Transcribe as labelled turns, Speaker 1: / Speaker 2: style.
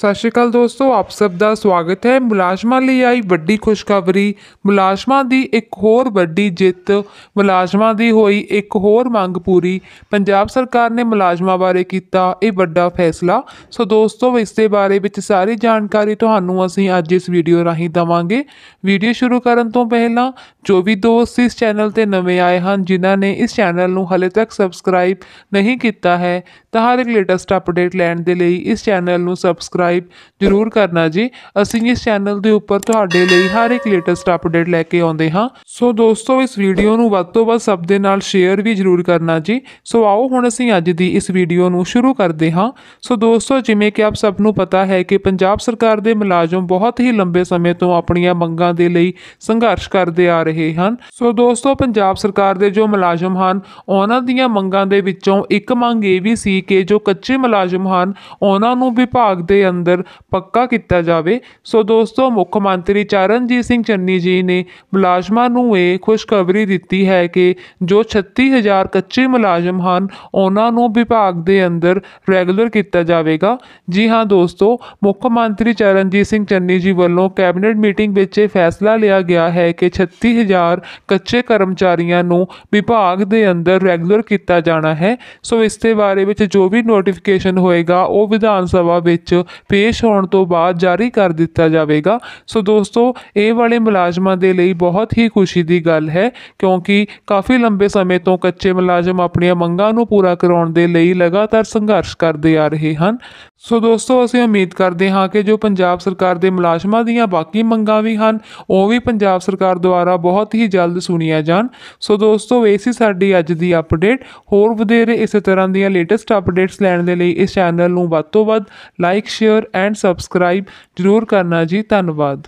Speaker 1: ਸਤਿ ਸ਼੍ਰੀ ਅਕਾਲ ਦੋਸਤੋ, ਆਪ ਸਭ ਦਾ ਸਵਾਗਤ ਹੈ ਮੁਲਾਜ਼ਮਾਂ ਲਈ ਆਈ ਵੱਡੀ ਖੁਸ਼ਖਬਰੀ। ਮੁਲਾਜ਼ਮਾਂ ਦੀ ਇੱਕ ਹੋਰ ਵੱਡੀ ਜਿੱਤ, ਮੁਲਾਜ਼ਮਾਂ ਦੀ ਹੋਈ ਇੱਕ ਹੋਰ ਮੰਗ ਪੂਰੀ। ਪੰਜਾਬ ਸਰਕਾਰ ਨੇ ਮੁਲਾਜ਼ਮਾਂ ਬਾਰੇ ਕੀਤਾ ਇਹ ਵੱਡਾ ਫੈਸਲਾ। ਸੋ ਦੋਸਤੋ, ਇਸ ਦੇ ਬਾਰੇ ਵਿੱਚ ਸਾਰੀ ਜਾਣਕਾਰੀ ਤੁਹਾਨੂੰ ਅਸੀਂ ਅੱਜ ਇਸ ਵੀਡੀਓ ਰਾਹੀਂ ਦਵਾਂਗੇ। ਵੀਡੀਓ ਸ਼ੁਰੂ ਕਰਨ ਤੋਂ ਪਹਿਲਾਂ ਜੋ ਵੀ ਦੋਸਤ ਇਸ ਚੈਨਲ ਤੇ ਨਵੇਂ ਆਏ ਹਨ, ਜਿਨ੍ਹਾਂ ਨੇ ਇਸ ਚੈਨਲ ਨੂੰ ਹਲੇ ਤੱਕ ਸਬਸਕ੍ਰਾਈਬ ਨਹੀਂ ਕੀਤਾ ਹੈ, ਤਾਂ ਹਰ ਇੱਕ ਲੇਟੈਸਟ ਅਪਡੇਟ ਲੈਣ ਦੇ ਲਈ ਇਸ ਚੈਨਲ ਨੂੰ ਸਬਸਕ੍ਰਾਈਬ ਜ਼ਰੂਰ ਕਰਨਾ ਜੀ। ਅਸੀਂ ਇਸ ਚੈਨਲ ਦੇ ਉੱਪਰ ਤੁਹਾਡੇ ਲਈ ਹਰ ਇੱਕ ਲੇਟੈਸਟ ਅਪਡੇਟ ਲੈ ਕੇ ਆਉਂਦੇ ਹਾਂ। ਸੋ ਦੋਸਤੋ, ਇਸ ਵੀਡੀਓ ਨੂੰ ਵੱਧ ਤੋਂ ਵੱਧ ਸਭ ਦੇ ਨਾਲ ਸ਼ੇਅਰ ਵੀ ਜ਼ਰੂਰ ਕਰਨਾ ਜੀ। ਸੋ ਆਓ ਹੁਣ ਅਸੀਂ ਅੱਜ ਦੀ ਇਸ ਵੀਡੀਓ ਨੂੰ ਸ਼ੁਰੂ ਕਰਦੇ ਹਾਂ। ਸੋ ਦੋਸਤੋ, ਜਿਵੇਂ ਕਿ ਆਪ ਸਭ ਨੂੰ ਪਤਾ ਹੈ ਕਿ ਪੰਜਾਬ ਸਰਕਾਰ ਦੇ ਮੁਲਾਜ਼ਮ ਬਹੁਤ ਹੀ ਲੰਬੇ ਸਮੇਂ ਤੋਂ ਆਪਣੀਆਂ ਮੰਗਾਂ ਦੇ ਲਈ ਸੰਘਰਸ਼ ਕਰਦੇ ਆ ਰਹੇ ਹਨ। ਸੋ ਦੋਸਤੋ, ਪੰਜਾਬ ਸਰਕਾਰ ਦੇ ਜੋ ਮੁਲਾਜ਼ਮ ਹਨ, ਉਹਨਾਂ ਦੀਆਂ ਮੰਗਾਂ ਦੇ ਵਿੱਚੋਂ ਇੱਕ ਮੰਗ ਇਹ ਵੀ ਸੀ ਕਿ ਜੋ ਕੱਚੇ ਮੁਲਾਜ਼ਮ ਹਨ, ਉਹਨਾਂ ਨੂੰ ਵਿਭਾਗ ਦੇ ਅੰਦਰ ਪੱਕਾ ਕੀਤਾ ਜਾਵੇ। ਸੋ ਦੋਸਤੋ, ਮੁੱਖ ਮੰਤਰੀ ਚਰਨਜੀਤ ਸਿੰਘ ਚੰਨੀ ਜੀ ਨੇ ਮੁਲਾਜ਼ਮਾਂ ਨੂੰ ਇਹ ਖੁਸ਼ਖਬਰੀ ਦਿੱਤੀ ਹੈ ਕਿ ਜੋ 36000 ਕੱਚੇ ਮੁਲਾਜ਼ਮ ਹਨ, ਉਹਨਾਂ ਨੂੰ ਵਿਭਾਗ ਦੇ ਅੰਦਰ ਰੈਗੂਲਰ ਕੀਤਾ ਜਾਵੇਗਾ। ਜੀ ਹਾਂ ਦੋਸਤੋ, ਮੁੱਖ ਮੰਤਰੀ ਚਰਨਜੀਤ ਸਿੰਘ ਚੰਨੀ ਜੀ ਵੱਲੋਂ ਕੈਬਨਿਟ ਮੀਟਿੰਗ ਵਿੱਚ ਇਹ ਫੈਸਲਾ ਲਿਆ ਗਿਆ ਹੈ ਕਿ 36000 ਕੱਚੇ ਕਰਮਚਾਰੀਆਂ ਨੂੰ ਵਿਭਾਗ ਦੇ ਅੰਦਰ ਰੈਗੂਲਰ ਕੀਤਾ ਜਾਣਾ ਹੈ। ਸੋ ਇਸ ਦੇ ਬਾਰੇ ਵਿੱਚ ਜੋ ਵੀ ਨੋਟੀਫਿਕੇਸ਼ਨ ਹੋਏਗਾ, ਉਹ ਵਿਧਾਨ ਸਭਾ ਵਿੱਚ ਪੇਸ਼ ਹੋਣ ਤੋਂ ਬਾਅਦ ਜਾਰੀ ਕਰ ਦਿੱਤਾ ਜਾਵੇਗਾ। ਸੋ ਦੋਸਤੋ, ਇਹ ਵਾਲੇ ਮੁਲਾਜ਼ਮਾਂ ਦੇ ਲਈ ਬਹੁਤ ਹੀ ਖੁਸ਼ੀ ਦੀ ਗੱਲ ਹੈ, ਕਿਉਂਕਿ ਕਾਫੀ ਲੰਬੇ ਸਮੇਂ ਤੋਂ ਕੱਚੇ ਮੁਲਾਜ਼ਮ ਆਪਣੀਆਂ ਮੰਗਾਂ ਨੂੰ ਪੂਰਾ ਕਰਾਉਣ ਦੇ ਲਈ ਲਗਾਤਾਰ ਸੰਘਰਸ਼ ਕਰਦੇ ਆ ਰਹੇ ਹਨ। ਸੋ ਦੋਸਤੋ, ਅਸੀਂ ਉਮੀਦ ਕਰਦੇ ਹਾਂ ਕਿ ਜੋ ਪੰਜਾਬ ਸਰਕਾਰ ਦੇ ਮੁਲਾਜ਼ਮਾਂ ਦੀਆਂ ਬਾਕੀ ਮੰਗਾਂ ਵੀ ਹਨ, ਉਹ ਵੀ ਪੰਜਾਬ ਸਰਕਾਰ ਦੁਆਰਾ ਬਹੁਤ ਹੀ ਜਲਦ ਸੁਣੀਆਂ ਜਾਣ। ਸੋ ਦੋਸਤੋ, ਇਹ ਸੀ ਸਾਡੀ ਅੱਜ ਦੀ ਅਪਡੇਟ। ਹੋਰ ਵਧੇਰੇ ਇਸੇ ਤਰ੍ਹਾਂ ਦੀਆਂ ਲੇਟੈਸਟ ਅਪਡੇਟਸ ਲੈਣ ਦੇ ਲਈ ਇਸ ਚੈਨਲ ਨੂੰ ਵੱਧ ਤੋਂ ਵੱਧ ਲਾਈਕ, ਸ਼ੇਅਰ ਐਂਡ ਸਬਸਕ੍ਰਾਈਬ ਜ਼ਰੂਰ ਕਰਨਾ ਜੀ। ਧੰਨਵਾਦ।